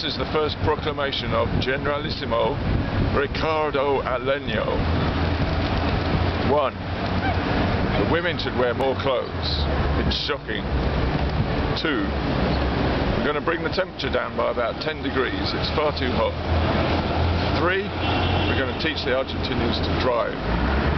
This is the first proclamation of Generalissimo Ricardo Aleño. One, the women should wear more clothes. It's shocking. Two, we're going to bring the temperature down by about 10 degrees. It's far too hot. Three, we're going to teach the Argentinians to drive.